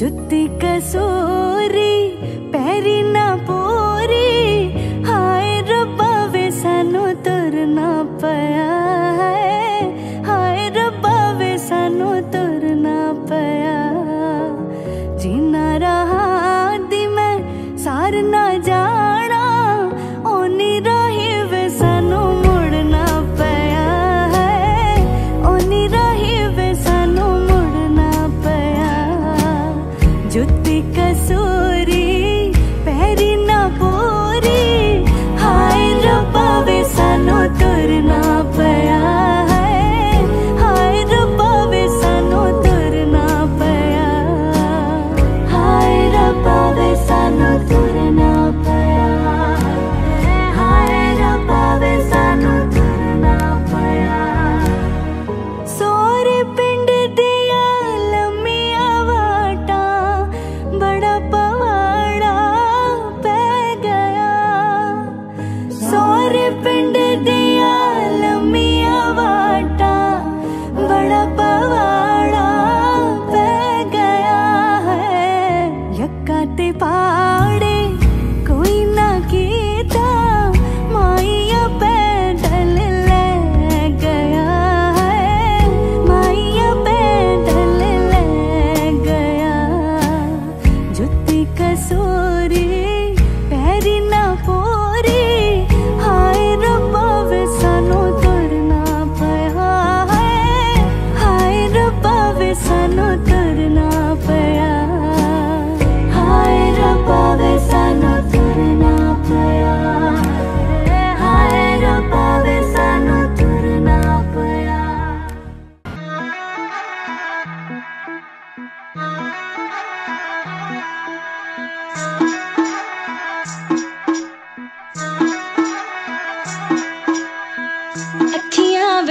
Zutshi Kassory ಪೆರಿನ 不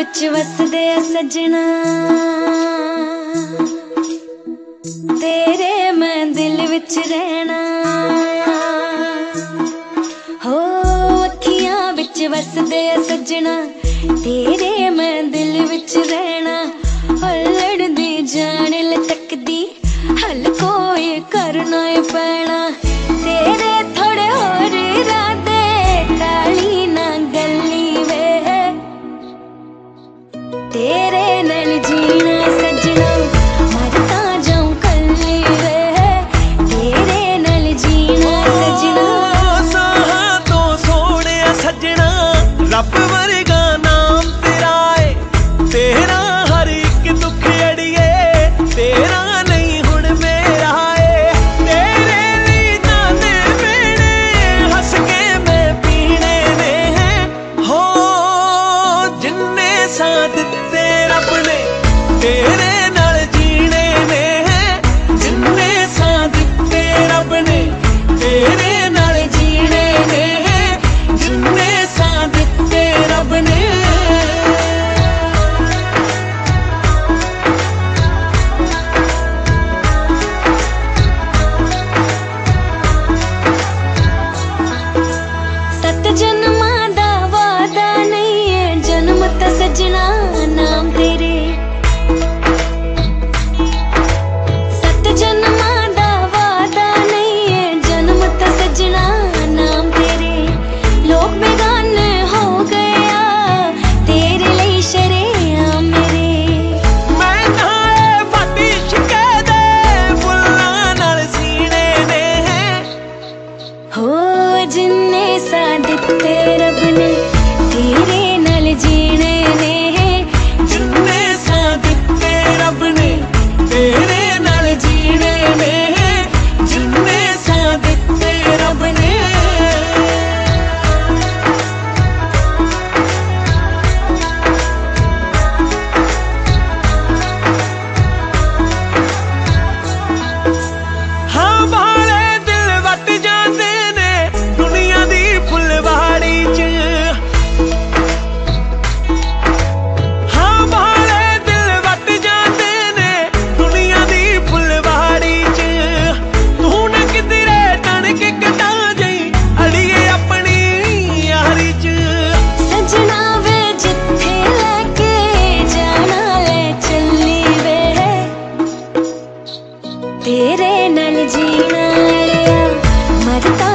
ਵਿੱਚ ਵਸਦੇ ਆ ਸਜਣਾ। ਤੇਰੇ ਮੈਂ ਦਿਲ ਵਿੱਚ ਰਹਿਣਾ। ਹੋ ਅੱਖੀਆਂ ਵਿੱਚ ਵਸਦੇ ਆ ਸਜਣਾ, ਤੇਰੇ ਮੈਂ ਦਿਲ ਵਿੱਚ ਰਹਿਣਾ। ਹਲੜਦੀ ਜਾਣ ਲਟਕਦੀ, ਹਲ ਕੋਈ ਕਰਨਾ ਪੈਣਾ। ਰੱਬ ਵਰਗਾ ਨਾਮ ਤੇਰਾ ਏ। ਤੇਰਾ ਹਰ ਇੱਕ ਦੁੱਖ ਅੜੀਏ। ਤੇਰਾ ਨਹੀਂ ਹੁਣ ਮੇਰਾ ਏ। ਤੇਰੇ ਲਈ ਤਾਨੇ ਮੇਣੇ, ਹੱਸ ਕੇ ਮੈਂ ਪੀਣੇ ਨੇ ਹੈ। ਹੋ ਜਿੰਨੇ ਸਾਥ ਦਿੱਤੇ ਰੱਬ ਨੇ, ਤੇਰੇ तेरे नल जीना मरता